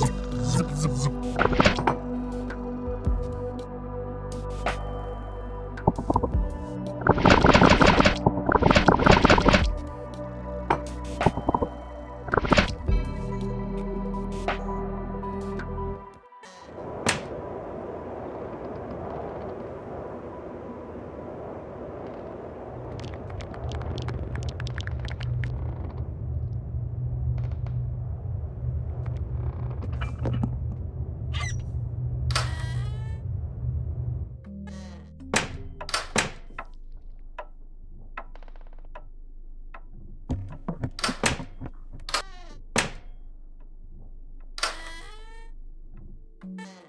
Зуп-зуп-зуп. You